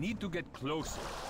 Need to get closer.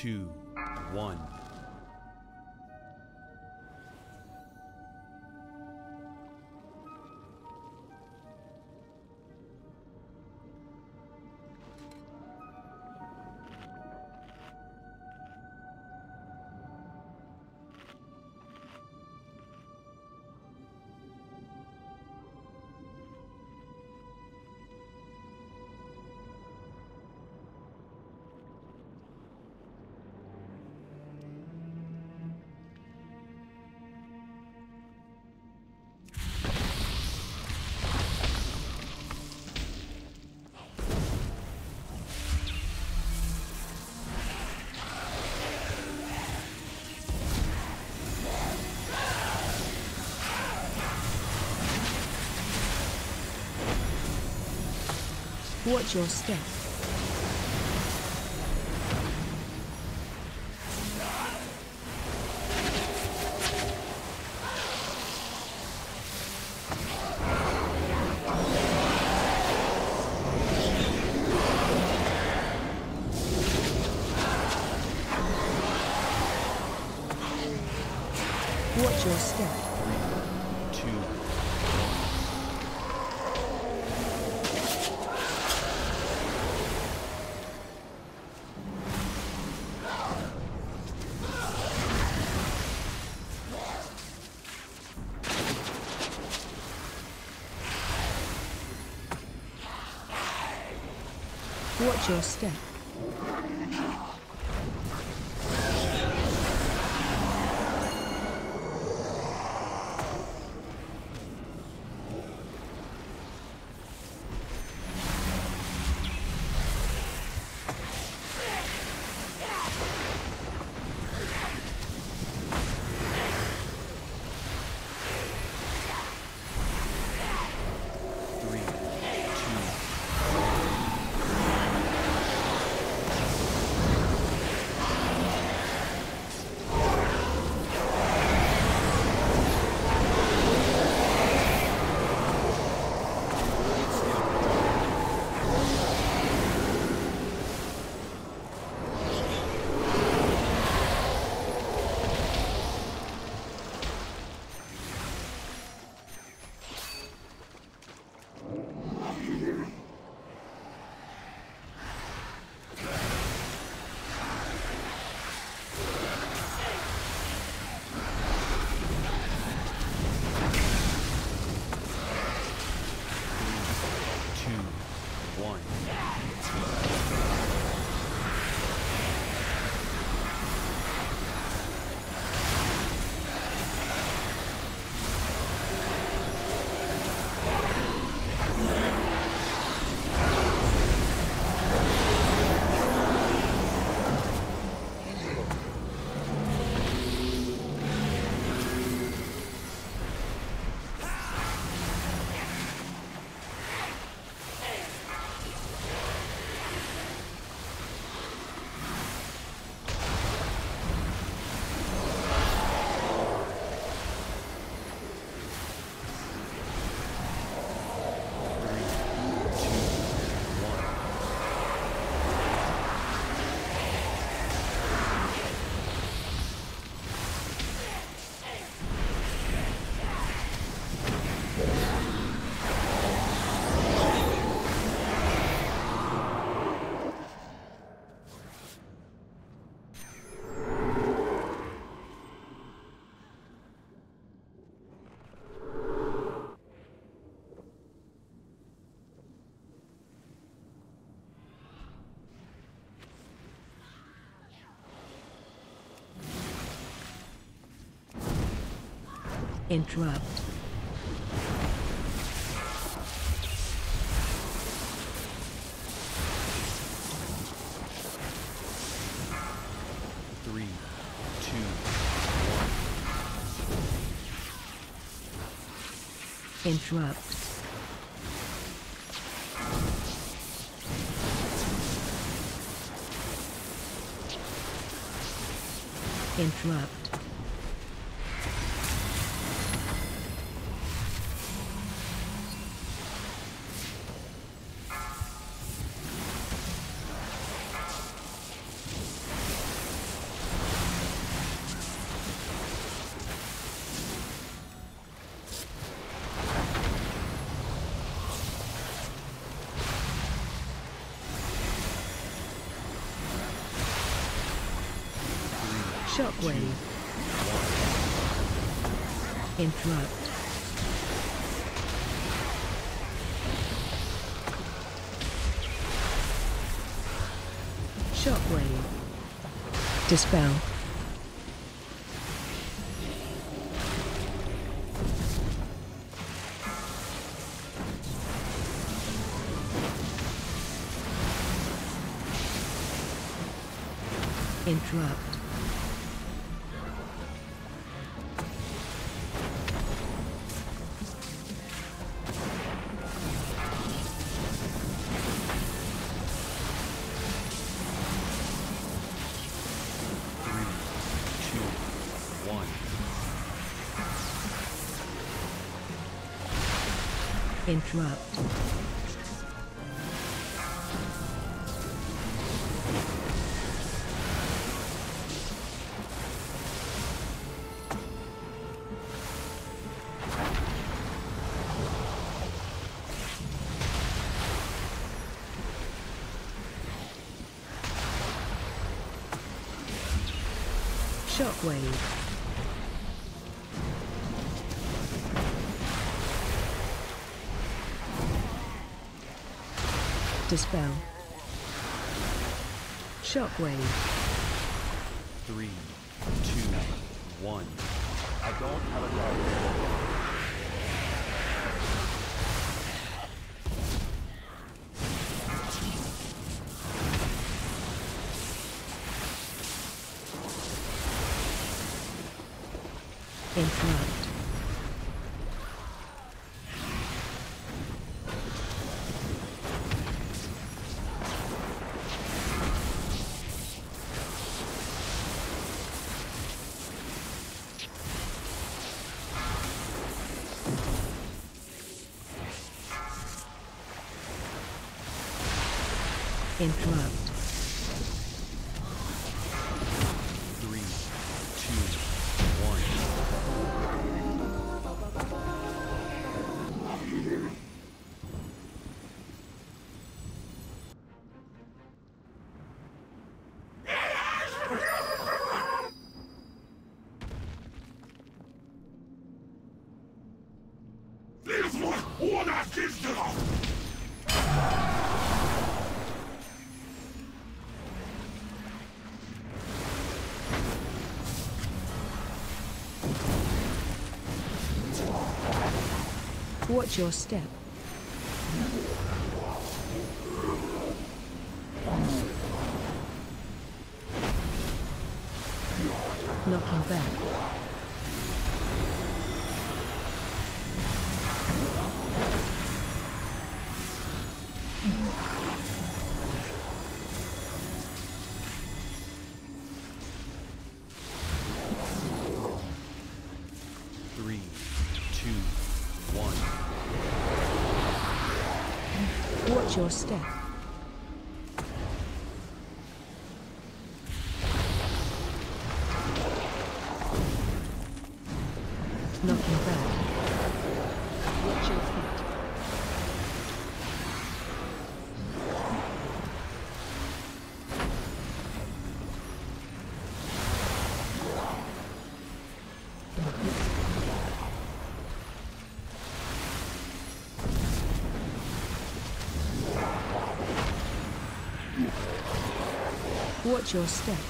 Two, one. Watch your step. Your step. Interrupt. Three, two, one. Interrupt. Interrupt. Shockwave. Interrupt. Shockwave. Dispel. Interrupt. Shockwave. Dispel. Shockwave. Three, two, one. I don't have a Watch your step. Your step. Knocking back. Watch your step.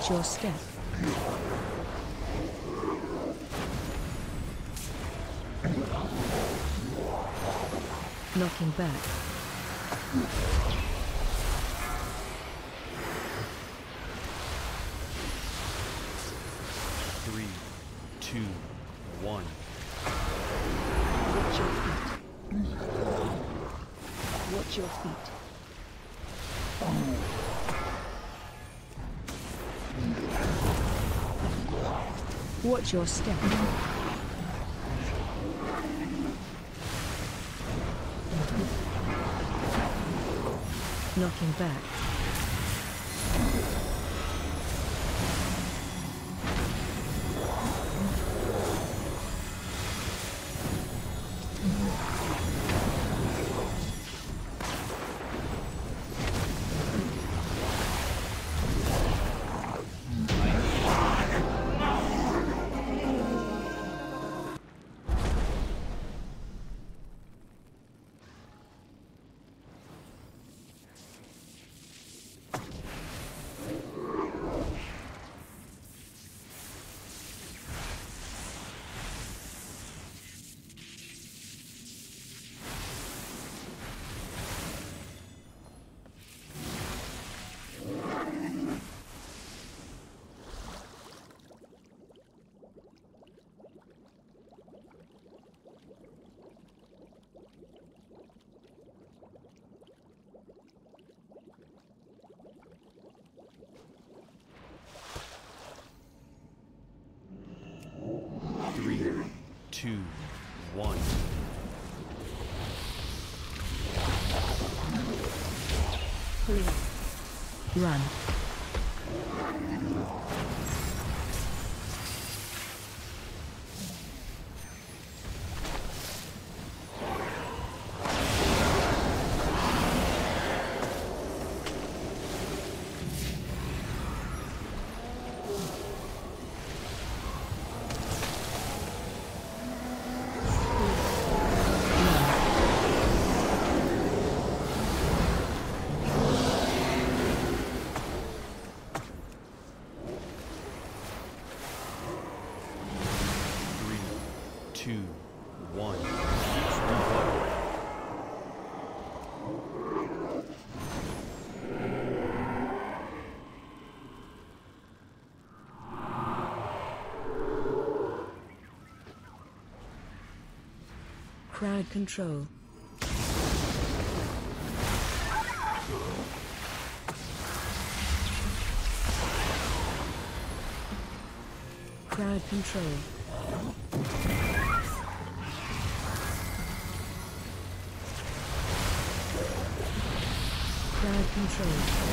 Watch your step. Knocking back. Three, two, one. Watch your feet. Watch your feet. Watch your step. Knocking back. Two, one. Run. Crowd control. Crowd control. Crowd control.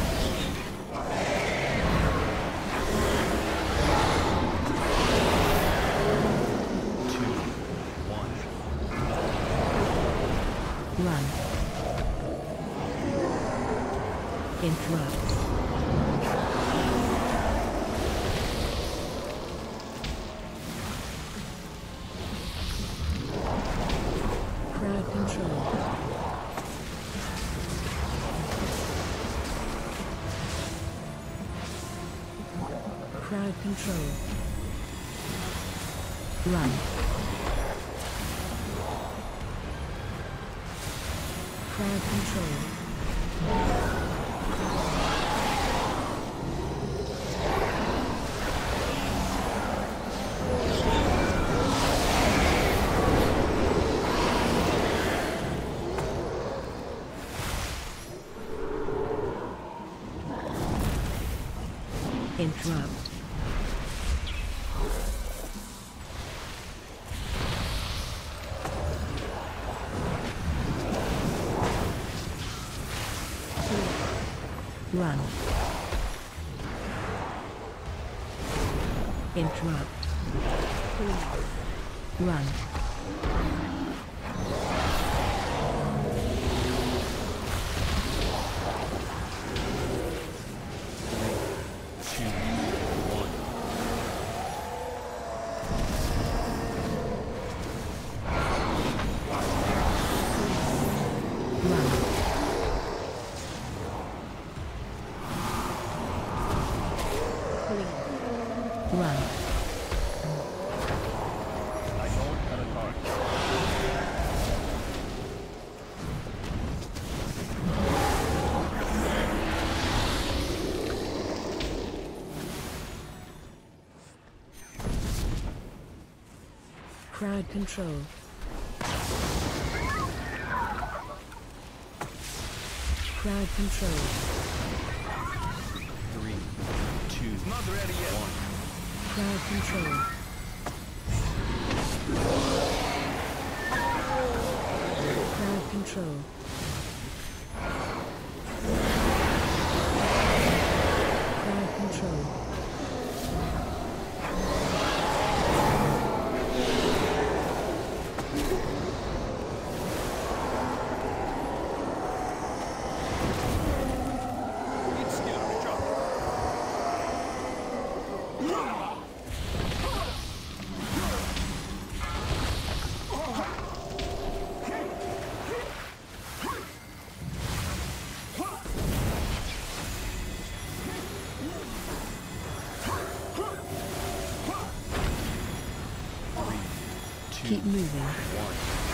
Control. Run. Crowd control. Interrupt. Run. Crowd control. Crowd control. Three, two, Not ready yet. one. Crowd control. Crowd control. Keep moving. one.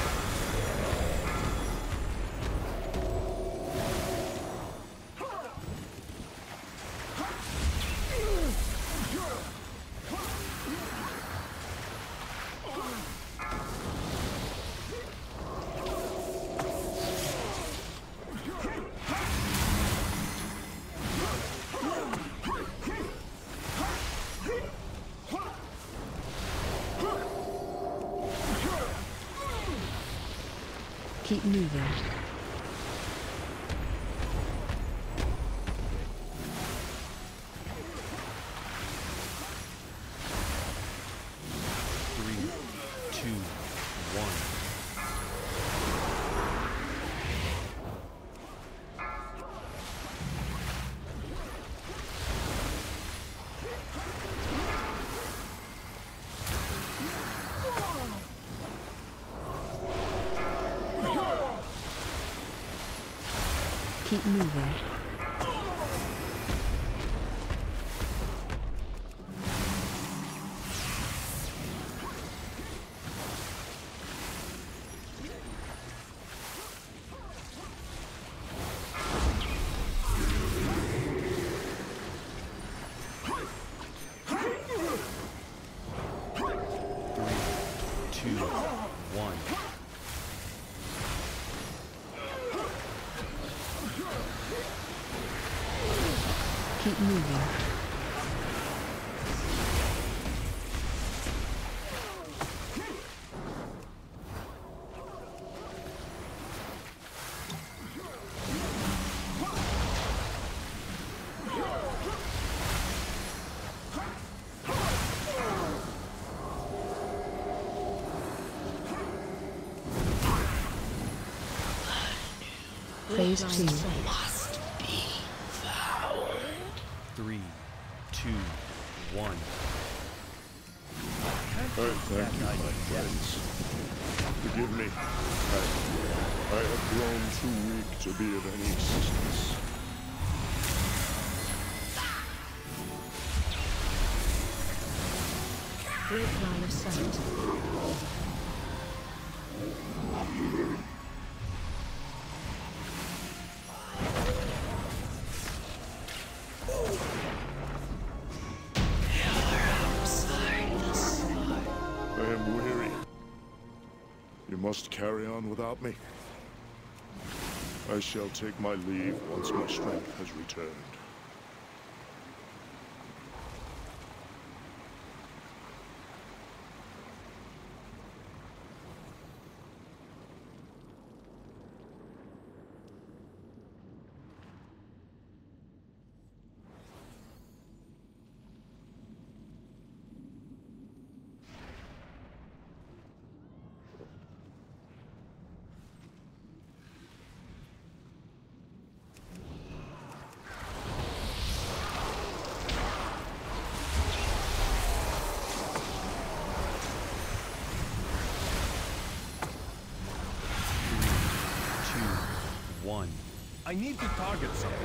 Moving. Moving. moving. Phase 2. I am weary. You must carry on without me. I shall take my leave once my strength has returned. Two, one. I need to target something.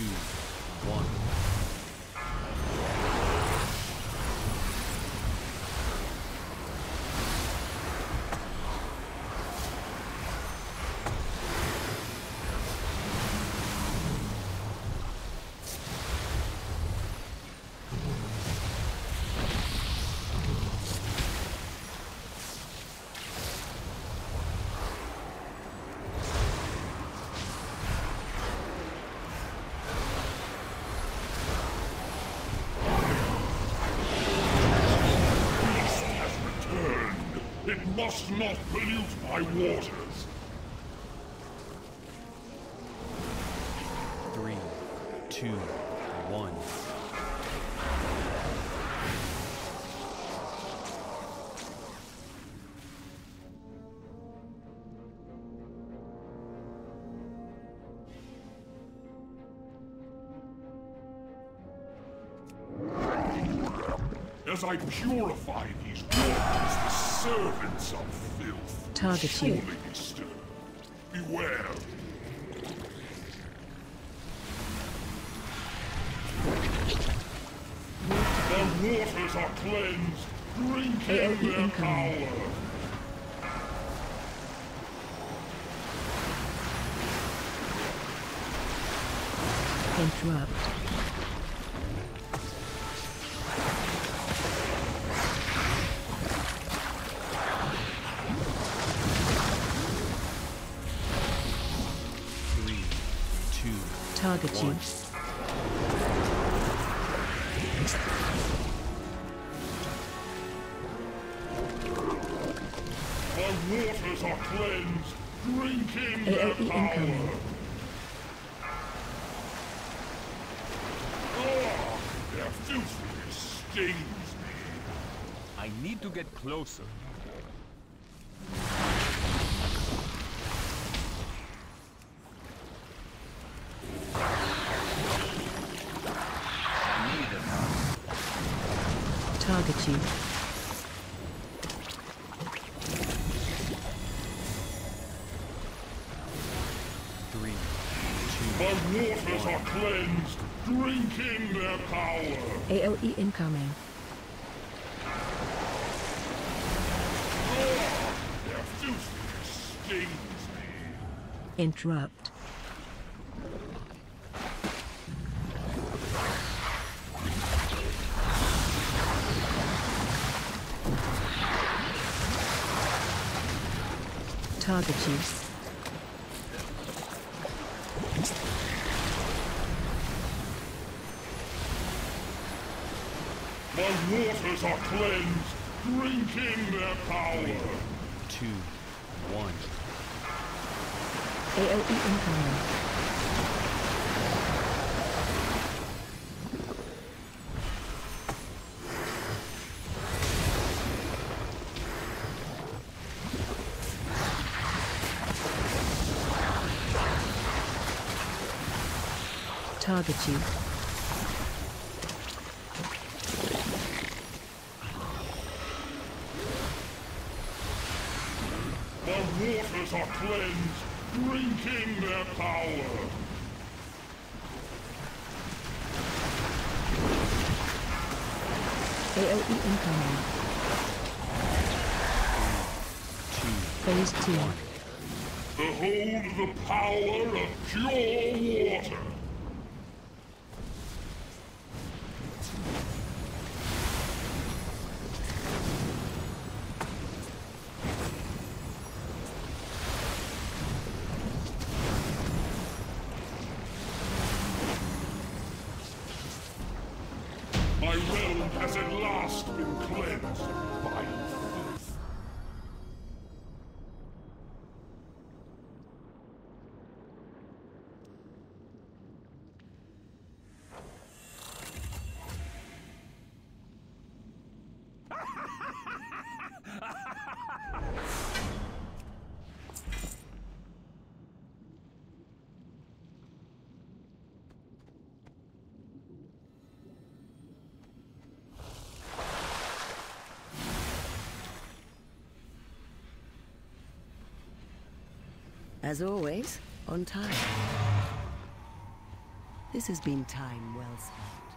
two, one. Must not pollute my waters. Three, two, one. As I purify these waters, the servants of filth Target you. surely be stirred. Beware. The waters are cleansed. Drink in their incoming. power. Interrupt. Closer. Target you. Three, The two, waters are cleansed. Drink in their power. AOE incoming. Ah, their filthiness stings me. Interrupt. Target you. The waters are cleansed. Drink in their power. two, one. AOE incoming. Target you. Cleansed. Drink in their power. AOE incoming. Two, Phase 2. Behold the power of pure water. As always, on time. This has been time well spent.